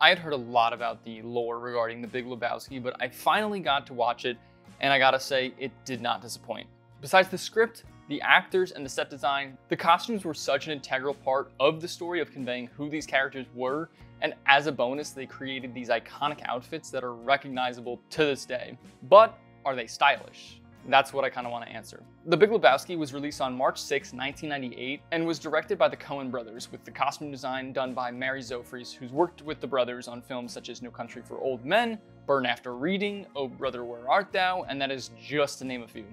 I had heard a lot about the lore regarding The Big Lebowski, but I finally got to watch it, and I gotta say, it did not disappoint. Besides the script, the actors and the set design, the costumes were such an integral part of the story of conveying who these characters were, and as a bonus, they created these iconic outfits that are recognizable to this day. But are they stylish? That's what I kind of want to answer. The Big Lebowski was released on March 6, 1998, and was directed by the Coen brothers, with the costume design done by Mary Zophres, who's worked with the brothers on films such as No Country for Old Men, Burn After Reading, Oh Brother Where Art Thou, and that is just to name a few.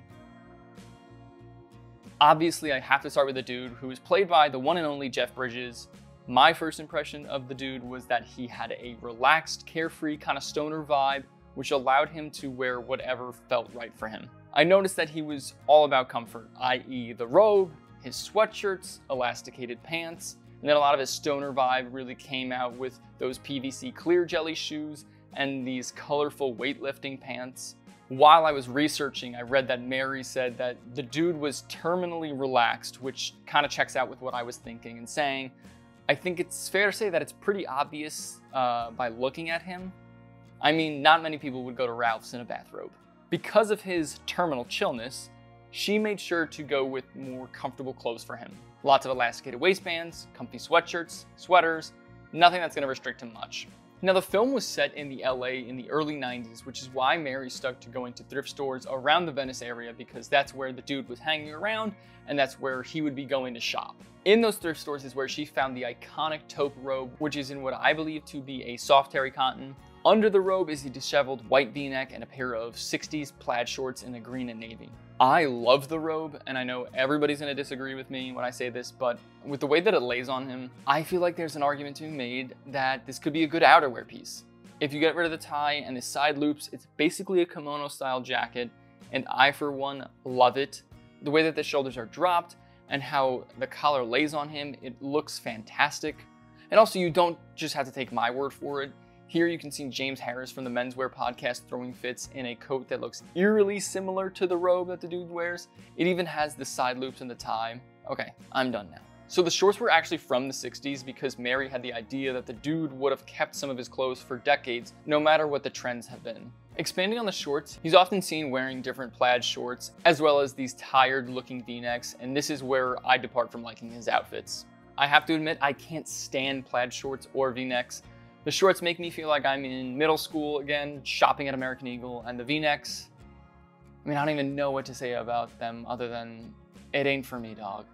Obviously, I have to start with the dude who is played by the one and only Jeff Bridges. My first impression of the dude was that he had a relaxed, carefree, kind of stoner vibe, which allowed him to wear whatever felt right for him. I noticed that he was all about comfort, i.e. the robe, his sweatshirts, elasticated pants, and then a lot of his stoner vibe really came out with those PVC clear jelly shoes and these colorful weightlifting pants. While I was researching, I read that Mary said that the dude was terminally relaxed, which kind of checks out with what I was thinking and saying. I think it's fair to say that it's pretty obvious uh, by looking at him. I mean, not many people would go to Ralph's in a bathrobe. Because of his terminal chillness, she made sure to go with more comfortable clothes for him. Lots of elasticated waistbands, comfy sweatshirts, sweaters, nothing that's to restrict him much. Now, the film was set in the LA in the early 90s, which is why Mary stuck to going to thrift stores around the Venice area because that's where the dude was hanging around and that's where he would be going to shop. In those thrift stores is where she found the iconic taupe robe, which is in what I believe to be a soft terry cotton. Under the robe is a disheveled white v-neck and a pair of 60s plaid shorts in the green and navy. I love the robe, and I know everybody's gonna disagree with me when I say this, but with the way that it lays on him, I feel like there's an argument to be made that this could be a good outerwear piece. If you get rid of the tie and the side loops, it's basically a kimono style jacket, and I, for one, love it. The way that the shoulders are dropped and how the collar lays on him, it looks fantastic. And also, you don't just have to take my word for it. Here you can see James Harris from the Menswear podcast throwing fits in a coat that looks eerily similar to the robe that the dude wears. It even has the side loops and the tie. Okay, I'm done now. So the shorts were actually from the 60s because Mary had the idea that the dude would have kept some of his clothes for decades, no matter what the trends have been. Expanding on the shorts, he's often seen wearing different plaid shorts, as well as these tired looking v-necks, and this is where I depart from liking his outfits. I have to admit, I can't stand plaid shorts or v-necks. The shorts make me feel like I'm in middle school again, shopping at American Eagle, and the v-necks, I mean, I don't even know what to say about them other than it ain't for me, dog.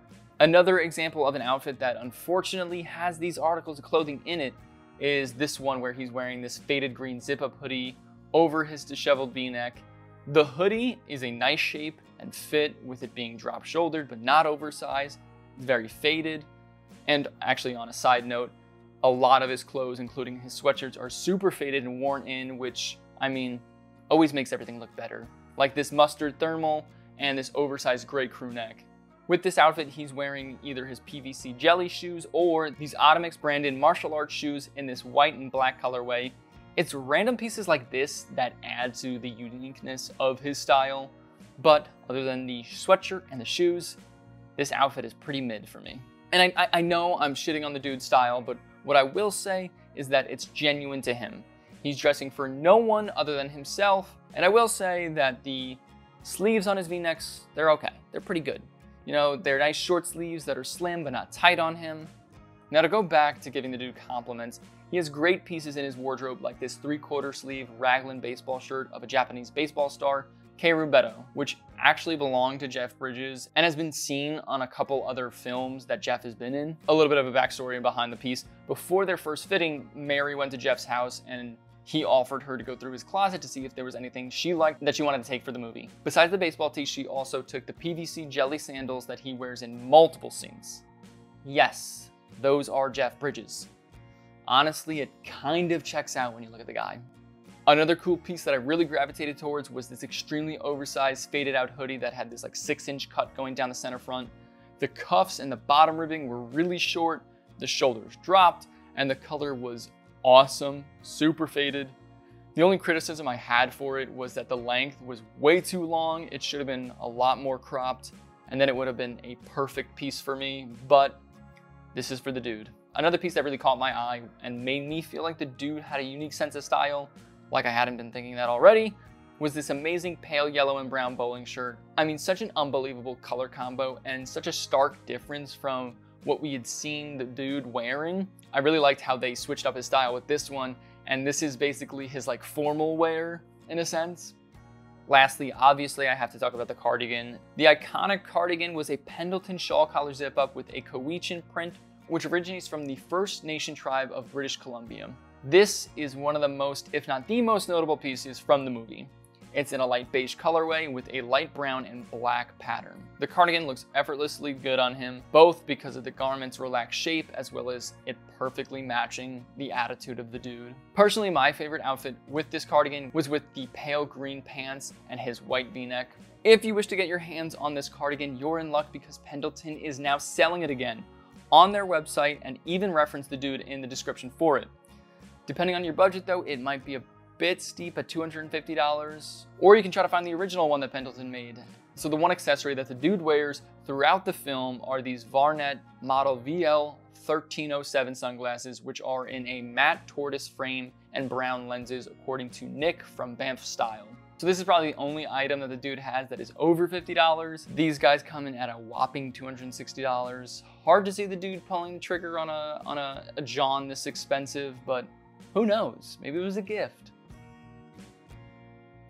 Another example of an outfit that unfortunately has these articles of clothing in it is this one where he's wearing this faded green zip-up hoodie over his disheveled v-neck. The hoodie is a nice shape and fit with it being drop shouldered but not oversized, very faded. And actually on a side note, a lot of his clothes, including his sweatshirts, are super faded and worn in, which, I mean, always makes everything look better. Like this mustard thermal and this oversized gray crew neck. With this outfit, he's wearing either his PVC jelly shoes or these Otomix branded martial arts shoes in this white and black colorway. It's random pieces like this that add to the uniqueness of his style, but other than the sweatshirt and the shoes, this outfit is pretty mid for me. And I, I know I'm shitting on the dude's style, but what I will say is that it's genuine to him. He's dressing for no one other than himself, and I will say that the sleeves on his v-necks, they're okay. They're pretty good. You know, they're nice short sleeves that are slim but not tight on him. Now to go back to giving the dude compliments, he has great pieces in his wardrobe like this three-quarter sleeve raglan baseball shirt of a Japanese baseball star Kaoru Betto, which actually belonged to Jeff Bridges and has been seen on a couple other films that Jeff has been in. A little bit of a backstory behind the piece. Before their first fitting, Mary went to Jeff's house and he offered her to go through his closet to see if there was anything she liked that she wanted to take for the movie. Besides the baseball tee, she also took the PVC jelly sandals that he wears in multiple scenes. Yes, those are Jeff Bridges. Honestly, it kind of checks out when you look at the guy. Another cool piece that I really gravitated towards was this extremely oversized faded out hoodie that had this like six inch cut going down the center front. The cuffs and the bottom ribbing were really short, the shoulders dropped, and the color was awesome, super faded. The only criticism I had for it was that the length was way too long. It should have been a lot more cropped, and then it would have been a perfect piece for me, but this is for the dude. Another piece that really caught my eye and made me feel like the dude had a unique sense of style, like I hadn't been thinking that already, was this amazing pale yellow and brown bowling shirt. I mean, such an unbelievable color combo and such a stark difference from what we had seen the dude wearing. I really liked how they switched up his style with this one, and this is basically his like formal wear in a sense. Lastly, obviously I have to talk about the cardigan. The iconic cardigan was a Pendleton shawl collar zip up with a Cowichan print, which originates from the First Nation tribe of British Columbia. This is one of the most, if not the most notable pieces from the movie. It's in a light beige colorway with a light brown and black pattern. The cardigan looks effortlessly good on him, both because of the garment's relaxed shape as well as it perfectly matching the attitude of the dude. Personally, my favorite outfit with this cardigan was with the pale green pants and his white v-neck. If you wish to get your hands on this cardigan, you're in luck because Pendleton is now selling it again on their website and even reference the dude in the description for it. Depending on your budget though, it might be a bit steep at $250, or you can try to find the original one that Pendleton made. So the one accessory that the dude wears throughout the film are these Vuarnet model VL 1307 sunglasses, which are in a matte tortoise frame and brown lenses, according to Nick from BAMF Style. So this is probably the only item that the dude has that is over $50. These guys come in at a whopping $260. Hard to see the dude pulling the trigger on a, on a, a John this expensive, but who knows? Maybe it was a gift.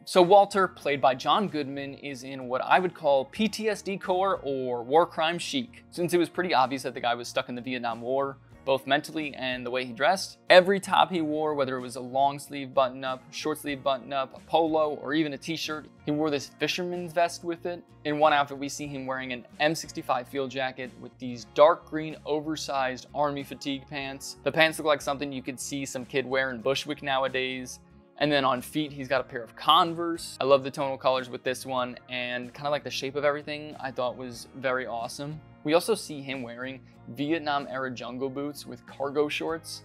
So Walter, played by John Goodman, is in what I would call PTSD core or war crime chic, since it was pretty obvious that the guy was stuck in the Vietnam War, both mentally and the way he dressed. Every top he wore, whether it was a long sleeve button up, short sleeve button up, a polo, or even a t-shirt, he wore this fisherman's vest with it. In one outfit, we see him wearing an M65 field jacket with these dark green oversized army fatigue pants. The pants look like something you could see some kid wear in Bushwick nowadays. And then on feet, he's got a pair of Converse. I love the tonal colors with this one and kind of like the shape of everything I thought was very awesome. We also see him wearing Vietnam era jungle boots with cargo shorts.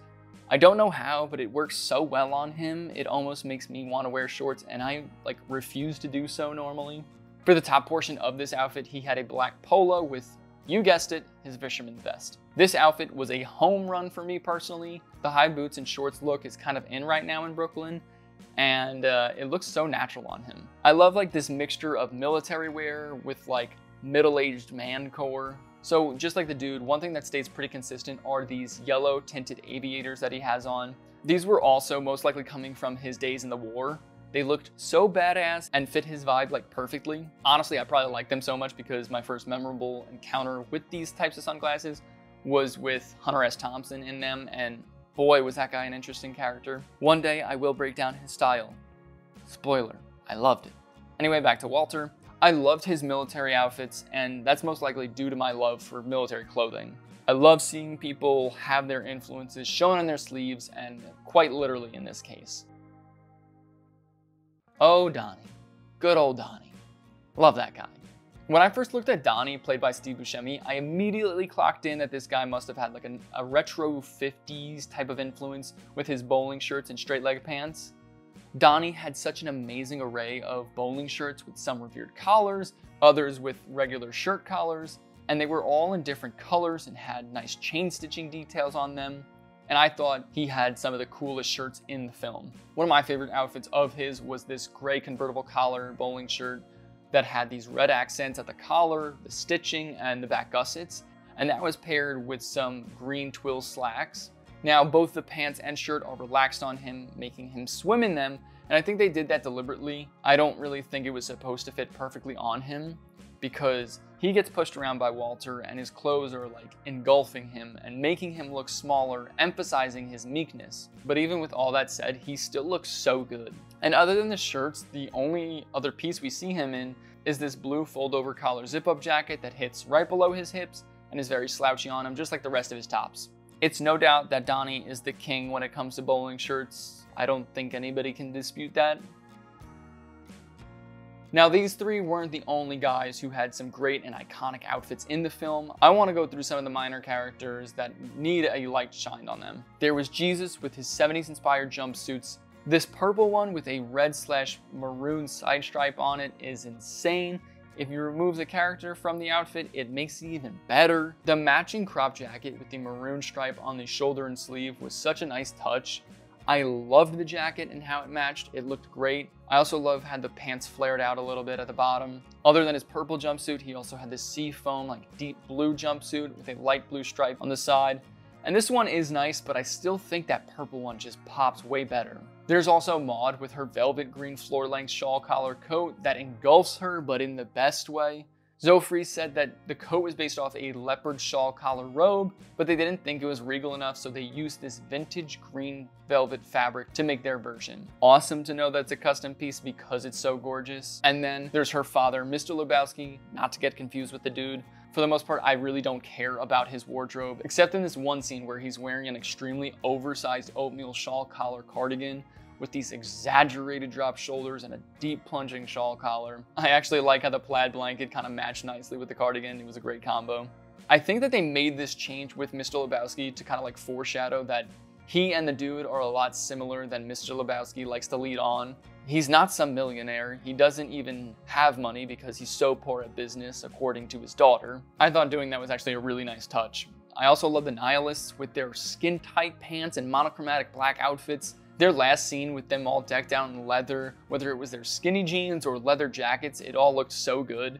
I don't know how, but it works so well on him, it almost makes me want to wear shorts and I like refuse to do so normally. For the top portion of this outfit, he had a black polo with, you guessed it, his fisherman's vest. This outfit was a home run for me personally. The high boots and shorts look is kind of in right now in Brooklyn, and uh, it looks so natural on him. I love like this mixture of military wear with like middle-aged man core. So just like the dude, one thing that stays pretty consistent are these yellow tinted aviators that he has on. These were also most likely coming from his days in the war. They looked so badass and fit his vibe like perfectly. Honestly, I probably like them so much because my first memorable encounter with these types of sunglasses was with Hunter S. Thompson in them and Boy, was that guy an interesting character. One day I will break down his style. Spoiler, I loved it. Anyway, back to Walter. I loved his military outfits, and that's most likely due to my love for military clothing. I love seeing people have their influences shown on their sleeves, and quite literally in this case. Oh, Donny. Good old Donny. Love that guy. When I first looked at Donny, played by Steve Buscemi, I immediately clocked in that this guy must have had like a, a retro 50s type of influence with his bowling shirts and straight leg pants. Donny had such an amazing array of bowling shirts with some revered collars, others with regular shirt collars, and they were all in different colors and had nice chain stitching details on them. And I thought he had some of the coolest shirts in the film. One of my favorite outfits of his was this gray convertible collar bowling shirt that had these red accents at the collar, the stitching, and the back gussets, and that was paired with some green twill slacks. Now, both the pants and shirt are relaxed on him, making him swim in them, and I think they did that deliberately. I don't really think it was supposed to fit perfectly on him, because he gets pushed around by Walter and his clothes are like engulfing him and making him look smaller, emphasizing his meekness. But even with all that said, he still looks so good. And other than the shirts, the only other piece we see him in is this blue fold over collar zip up jacket that hits right below his hips and is very slouchy on him, just like the rest of his tops. It's no doubt that Donny is the king when it comes to bowling shirts. I don't think anybody can dispute that. Now, these three weren't the only guys who had some great and iconic outfits in the film. I want to go through some of the minor characters that need a light shined on them. There was Jesus with his 70s inspired jumpsuits. This purple one with a red slash maroon side stripe on it is insane. If you remove the character from the outfit, it makes it even better. The matching crop jacket with the maroon stripe on the shoulder and sleeve was such a nice touch. I loved the jacket and how it matched. It looked great. I also love how the pants flared out a little bit at the bottom. Other than his purple jumpsuit, he also had this sea foam, like deep blue jumpsuit with a light blue stripe on the side. And this one is nice, but I still think that purple one just pops way better. There's also Maud with her velvet green floor-length shawl collar coat that engulfs her, but in the best way. Zophres said that the coat was based off a leopard shawl collar robe, but they didn't think it was regal enough, so they used this vintage green velvet fabric to make their version. Awesome to know that's a custom piece because it's so gorgeous. And then there's her father, Mr. Lebowski, not to get confused with the dude. For the most part, I really don't care about his wardrobe, except in this one scene where he's wearing an extremely oversized oatmeal shawl collar cardigan with these exaggerated drop shoulders and a deep plunging shawl collar. I actually like how the plaid blanket kind of matched nicely with the cardigan. It was a great combo. I think that they made this change with Mr. Lebowski to kind of like foreshadow that he and the dude are a lot similar than Mr. Lebowski likes to lead on. He's not some millionaire. He doesn't even have money because he's so poor at business, according to his daughter. I thought doing that was actually a really nice touch. I also love the Nihilists with their skin-tight pants and monochromatic black outfits. Their last scene with them all decked out in leather, whether it was their skinny jeans or leather jackets, it all looked so good.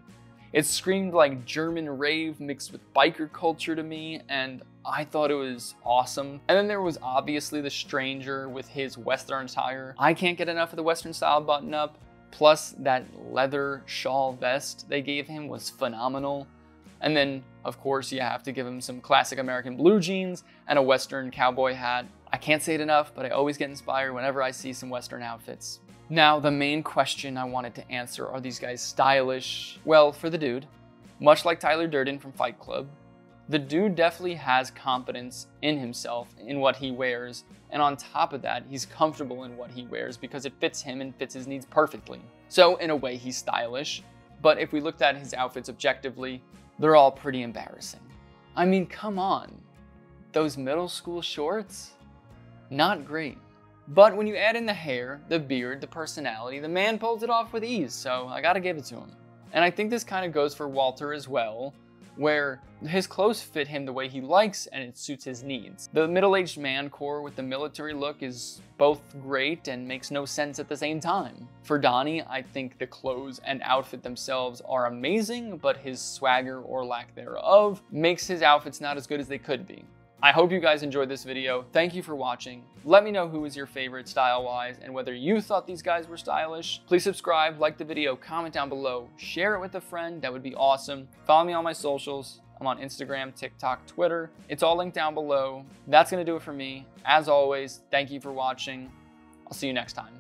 It screamed like German rave mixed with biker culture to me, and I thought it was awesome. And then there was obviously the stranger with his Western attire. I can't get enough of the Western style button up. Plus, that leather shawl vest they gave him was phenomenal. And then, of course, you have to give him some classic American blue jeans and a Western cowboy hat. I can't say it enough, but I always get inspired whenever I see some Western outfits. Now, the main question I wanted to answer are these guys stylish? Well, for the dude, much like Tyler Durden from Fight Club, the dude definitely has confidence in himself, in what he wears, and on top of that, he's comfortable in what he wears because it fits him and fits his needs perfectly. So, in a way, he's stylish, but if we looked at his outfits objectively, they're all pretty embarrassing. I mean, come on. Those middle school shorts? Not great. But when you add in the hair, the beard, the personality, the man pulls it off with ease, so I gotta give it to him. And I think this kind of goes for Walter as well, where his clothes fit him the way he likes and it suits his needs. The middle-aged man core with the military look is both great and makes no sense at the same time. For Donny, I think the clothes and outfit themselves are amazing, but his swagger or lack thereof makes his outfits not as good as they could be. I hope you guys enjoyed this video. Thank you for watching. Let me know who was your favorite style-wise and whether you thought these guys were stylish. Please subscribe, like the video, comment down below, share it with a friend. That would be awesome. Follow me on my socials. I'm on Instagram, TikTok, Twitter. It's all linked down below. That's to do it for me. As always, thank you for watching. I'll see you next time.